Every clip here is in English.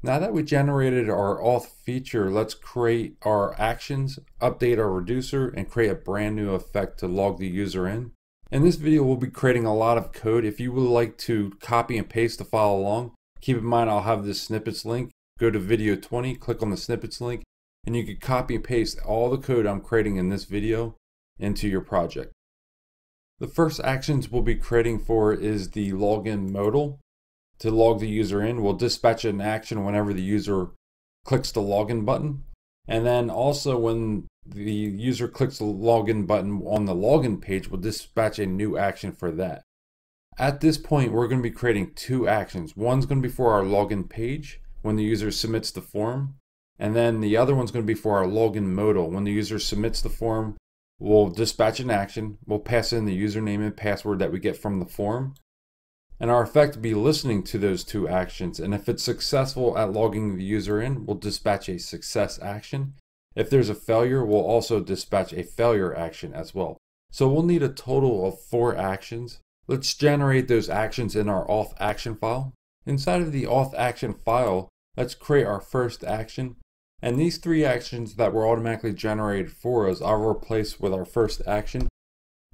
Now that we generated our auth feature, let's create our actions, update our reducer, and create a brand new effect to log the user in. In this video, we'll be creating a lot of code. If you would like to copy and paste to follow along, keep in mind I'll have this snippets link. Go to video 20, click on the snippets link, and you can copy and paste all the code I'm creating in this video into your project. The first actions we'll be creating for is the login modal to log the user in. We'll dispatch an action whenever the user clicks the login button. And then also when the user clicks the login button on the login page, we'll dispatch a new action for that. At this point, we're going to be creating two actions. One's going to be for our login page when the user submits the form. And then the other one's going to be for our login modal. When the user submits the form, we'll dispatch an action. We'll pass in the username and password that we get from the form and our effect will be listening to those two actions. And if it's successful at logging the user in, we'll dispatch a success action. If there's a failure, we'll also dispatch a failure action as well. So we'll need a total of four actions. Let's generate those actions in our auth action file. Inside of the auth action file, let's create our first action. And these three actions that were automatically generated for us, I'll replace with our first action.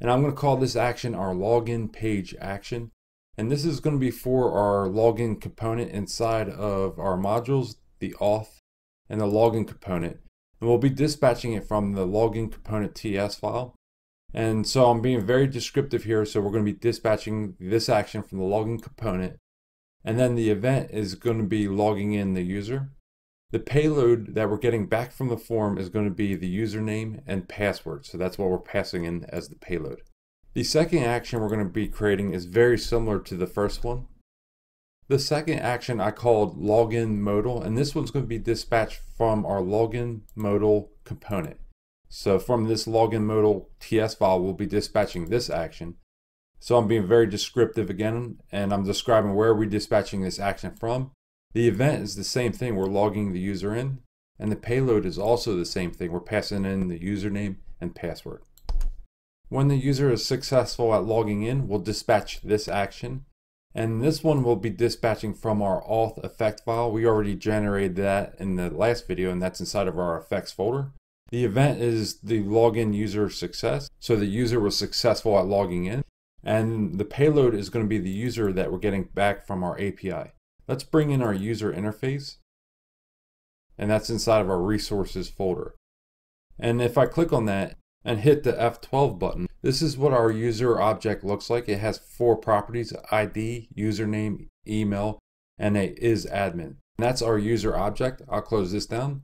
And I'm going to call this action our login page action. And this is going to be for our login component inside of our modules, the auth and the login component. And we'll be dispatching it from the login component TS file. And so I'm being very descriptive here. So we're going to be dispatching this action from the login component. And then the event is going to be logging in the user. The payload that we're getting back from the form is going to be the username and password. So that's what we're passing in as the payload. The second action we're going to be creating is very similar to the first one. The second action I called login modal, and this one's going to be dispatched from our login modal component. So from this login modal TS file, we'll be dispatching this action. So I'm being very descriptive again, and I'm describing where we're dispatching this action from. The event is the same thing, we're logging the user in, and the payload is also the same thing, we're passing in the username and password. When the user is successful at logging in, we'll dispatch this action. And this one will be dispatching from our auth effect file. We already generated that in the last video and that's inside of our effects folder. The event is the login user success. So the user was successful at logging in. And the payload is going to be the user that we're getting back from our API. Let's bring in our user interface. And that's inside of our resources folder. And if I click on that, and hit the F12 button. This is what our user object looks like. It has four properties, ID, username, email, and a is admin. And that's our user object. I'll close this down.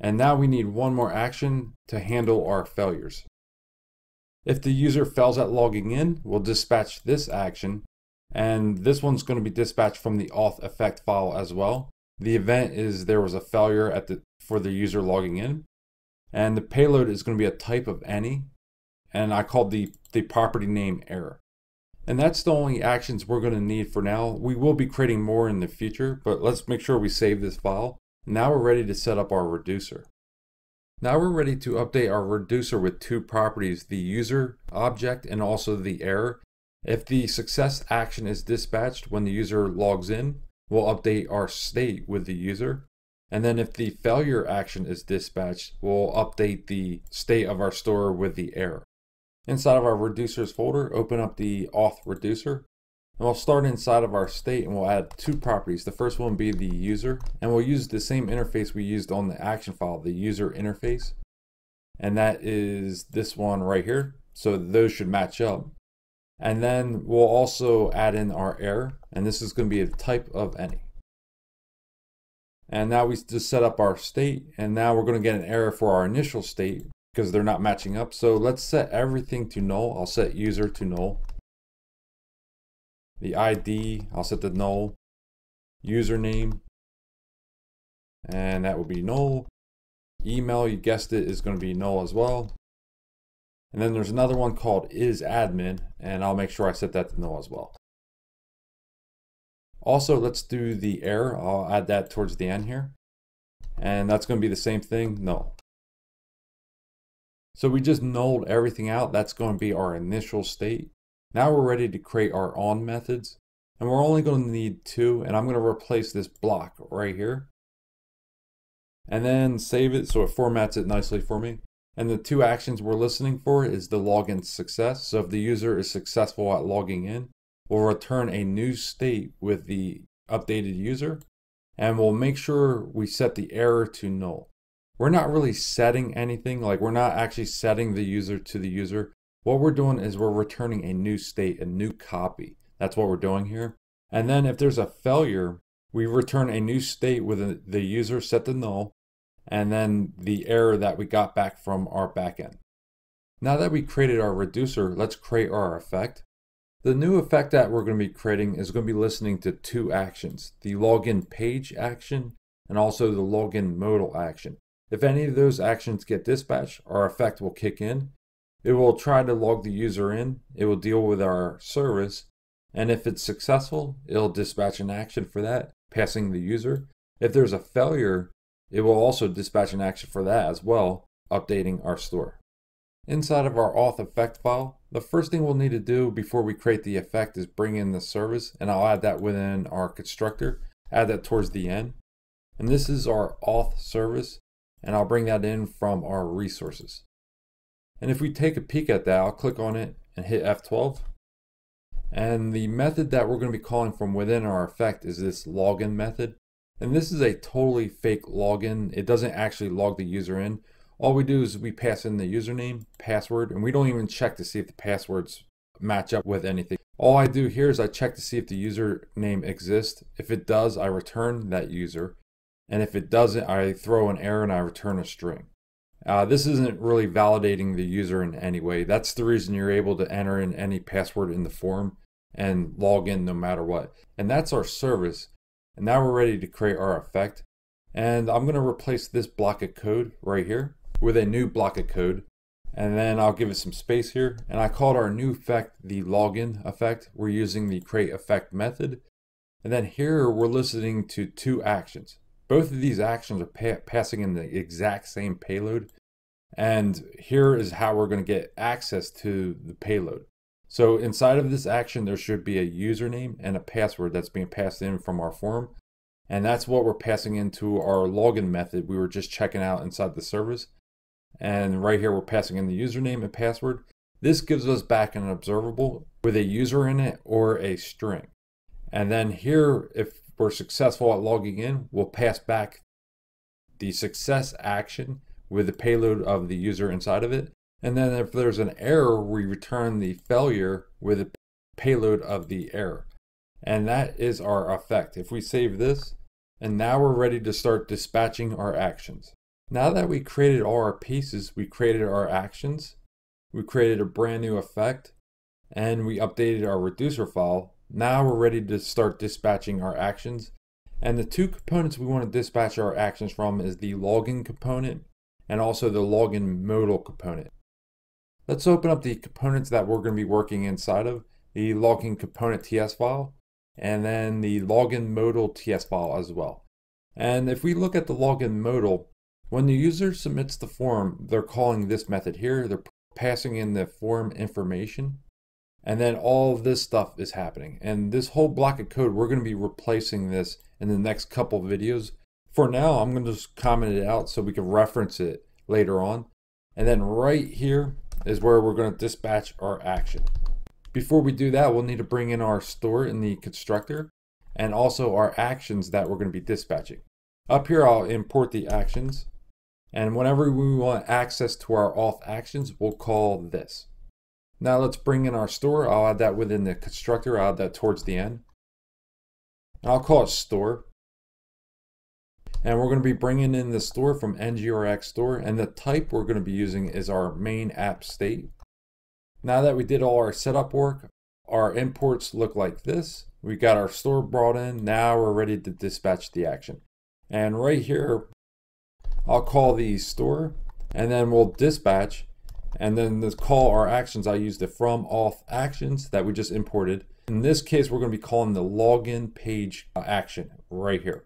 And now we need one more action to handle our failures. If the user fails at logging in, we'll dispatch this action. And this one's going to be dispatched from the auth effect file as well. The event is there was a failure at the for the user logging in. And the payload is going to be a type of any. And I called the, the property name error. And that's the only actions we're going to need for now. We will be creating more in the future, but let's make sure we save this file. Now we're ready to set up our reducer. Now we're ready to update our reducer with two properties, the user object and also the error. If the success action is dispatched when the user logs in, we'll update our state with the user. And then if the failure action is dispatched, we'll update the state of our store with the error. Inside of our reducers folder, open up the auth reducer. And we'll start inside of our state and we'll add two properties. The first one be the user, and we'll use the same interface we used on the action file, the user interface. And that is this one right here. So those should match up. And then we'll also add in our error, and this is going to be a type of any. And now we just set up our state and now we're going to get an error for our initial state because they're not matching up. So let's set everything to null. I'll set user to null. The ID, I'll set the null. Username, and that will be null. Email, you guessed it, is going to be null as well. And then there's another one called is admin, and I'll make sure I set that to null as well. Also, let's do the error. I'll add that towards the end here. And that's going to be the same thing, null. So we just nulled everything out. That's going to be our initial state. Now we're ready to create our on methods. And we're only going to need two, and I'm going to replace this block right here. And then save it so it formats it nicely for me. And the two actions we're listening for is the login success. So if the user is successful at logging in, we'll return a new state with the updated user. And we'll make sure we set the error to null. We're not really setting anything, like we're not actually setting the user to the user. What we're doing is we're returning a new state, a new copy. That's what we're doing here. And then if there's a failure, we return a new state with the user set to null and then the error that we got back from our backend. Now that we created our reducer, let's create our effect. The new effect that we're going to be creating is going to be listening to two actions, the login page action and also the login modal action. If any of those actions get dispatched, our effect will kick in. It will try to log the user in, it will deal with our service, and if it's successful, it'll dispatch an action for that, passing the user. If there's a failure, it will also dispatch an action for that as well, updating our store. Inside of our auth effect file, the first thing we'll need to do before we create the effect is bring in the service, and I'll add that within our constructor, add that towards the end. And this is our auth service, and I'll bring that in from our resources. And if we take a peek at that, I'll click on it and hit F12. And the method that we're going to be calling from within our effect is this login method. And this is a totally fake login. It doesn't actually log the user in. All we do is we pass in the username, password, and we don't even check to see if the passwords match up with anything. All I do here is I check to see if the username exists. If it does, I return that user. And if it doesn't, I throw an error and I return a string. Uh, this isn't really validating the user in any way. That's the reason you're able to enter in any password in the form and log in no matter what. And that's our service. And now we're ready to create our effect. And I'm going to replace this block of code right here with a new block of code. And then I'll give it some space here. And I called our new effect the login effect. We're using the create effect method. And then here we're listening to two actions. Both of these actions are pa passing in the exact same payload. And here is how we're going to get access to the payload. So inside of this action, there should be a username and a password that's being passed in from our form. And that's what we're passing into our login method we were just checking out inside the service. And right here, we're passing in the username and password. This gives us back an observable with a user in it or a string. And then here, if we're successful at logging in, we'll pass back the success action with the payload of the user inside of it. And then if there's an error, we return the failure with the payload of the error. And that is our effect. If we save this, and now we're ready to start dispatching our actions. Now that we created all our pieces, we created our actions, we created a brand new effect, and we updated our reducer file. Now we're ready to start dispatching our actions. And the two components we want to dispatch our actions from is the login component and also the login modal component. Let's open up the components that we're going to be working inside of, the login component TS file, and then the login modal TS file as well. And if we look at the login modal, when the user submits the form, they're calling this method here. They're passing in the form information. And then all of this stuff is happening. And this whole block of code, we're going to be replacing this in the next couple videos. For now, I'm going to just comment it out so we can reference it later on. And then right here, is where we're going to dispatch our action. Before we do that, we'll need to bring in our store in the constructor and also our actions that we're going to be dispatching. Up here, I'll import the actions. And whenever we want access to our auth actions, we'll call this. Now let's bring in our store. I'll add that within the constructor. I'll add that towards the end. And I'll call it store. And we're going to be bringing in the store from NGRX store. And the type we're going to be using is our main app state. Now that we did all our setup work, our imports look like this. We got our store brought in. Now we're ready to dispatch the action. And right here, I'll call the store and then we'll dispatch and then this call our actions. I use the from auth actions that we just imported. In this case, we're going to be calling the login page uh, action right here.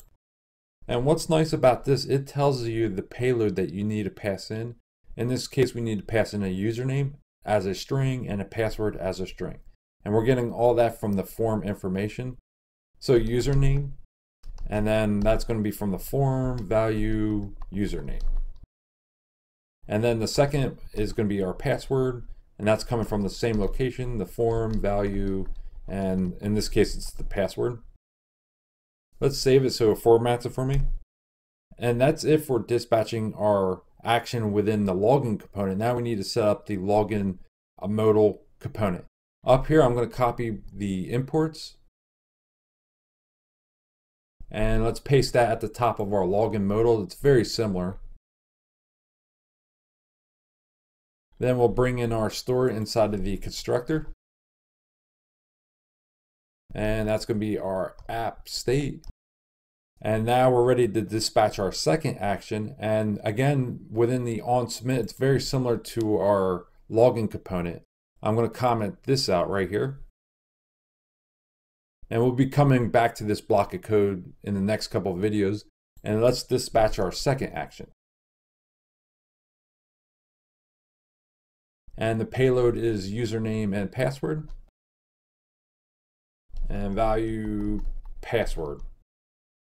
And what's nice about this, it tells you the payload that you need to pass in. In this case, we need to pass in a username as a string and a password as a string. And we're getting all that from the form information. So username, and then that's going to be from the form value username. And then the second is going to be our password, and that's coming from the same location, the form value, and in this case, it's the password. Let's save it so it formats it for me. And that's it for dispatching our action within the login component. Now we need to set up the login modal component. Up here, I'm going to copy the imports. And let's paste that at the top of our login modal. It's very similar. Then we'll bring in our store inside of the constructor. And that's going to be our app state. And now we're ready to dispatch our second action. And again, within the on submit, it's very similar to our login component. I'm going to comment this out right here. And we'll be coming back to this block of code in the next couple of videos. And let's dispatch our second action. And the payload is username and password. And value password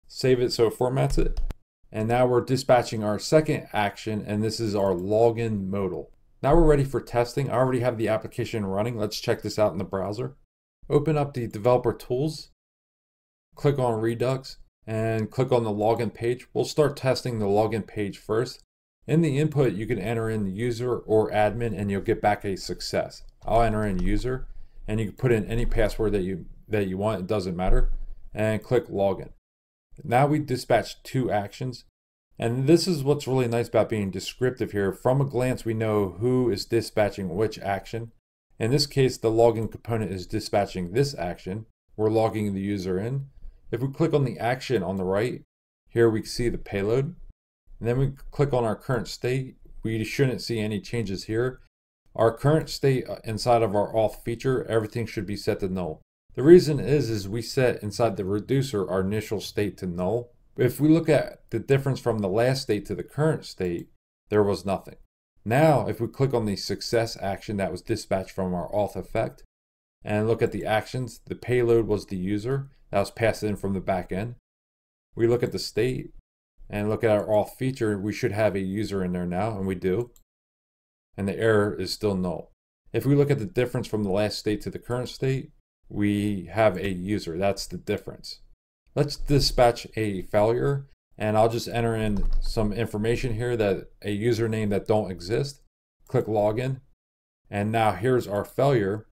save it so it formats it. And now we're dispatching our second action, and this is our login modal. Now we're ready for testing. I already have the application running. Let's check this out in the browser. Open up the developer tools, click on Redux, and click on the login page. We'll start testing the login page first. In the input, you can enter in user or admin and you'll get back a success. I'll enter in user and you can put in any password that you that you want, it doesn't matter, and click login. Now we dispatch two actions. And this is what's really nice about being descriptive here. From a glance, we know who is dispatching which action. In this case, the login component is dispatching this action. We're logging the user in. If we click on the action on the right, here we see the payload. And then we click on our current state. We shouldn't see any changes here. Our current state uh, inside of our auth feature, everything should be set to null. The reason is, is we set inside the reducer our initial state to null. If we look at the difference from the last state to the current state, there was nothing. Now, if we click on the success action that was dispatched from our auth effect, and look at the actions, the payload was the user that was passed in from the back end. We look at the state and look at our auth feature, we should have a user in there now, and we do. And the error is still null. If we look at the difference from the last state to the current state, we have a user. That's the difference. Let's dispatch a failure and I'll just enter in some information here that a username that don't exist. Click login. And now here's our failure.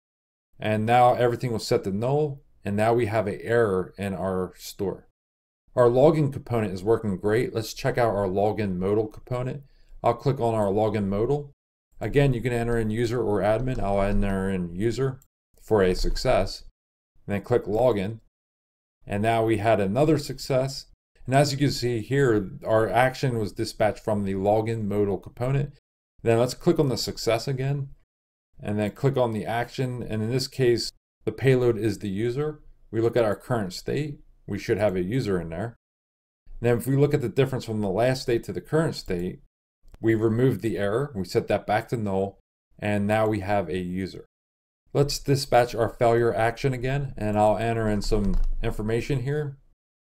And now everything was set to null. And now we have an error in our store. Our login component is working great. Let's check out our login modal component. I'll click on our login modal. Again, you can enter in user or admin. I'll enter in user for a success and then click login. And now we had another success. And as you can see here, our action was dispatched from the login modal component. Then let's click on the success again and then click on the action. And in this case, the payload is the user. We look at our current state. We should have a user in there. then if we look at the difference from the last state to the current state, we removed the error. We set that back to null. And now we have a user. Let's dispatch our failure action again, and I'll enter in some information here.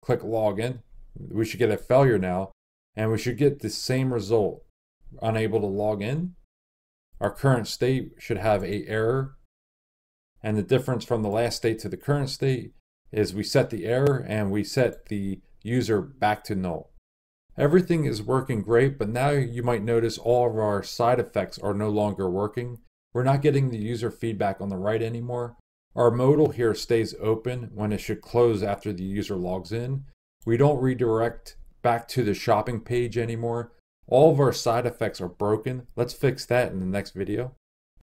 Click login. We should get a failure now, and we should get the same result. Unable to log in. Our current state should have a error, and the difference from the last state to the current state is we set the error and we set the user back to null. Everything is working great, but now you might notice all of our side effects are no longer working. We're not getting the user feedback on the right anymore. Our modal here stays open when it should close after the user logs in. We don't redirect back to the shopping page anymore. All of our side effects are broken. Let's fix that in the next video.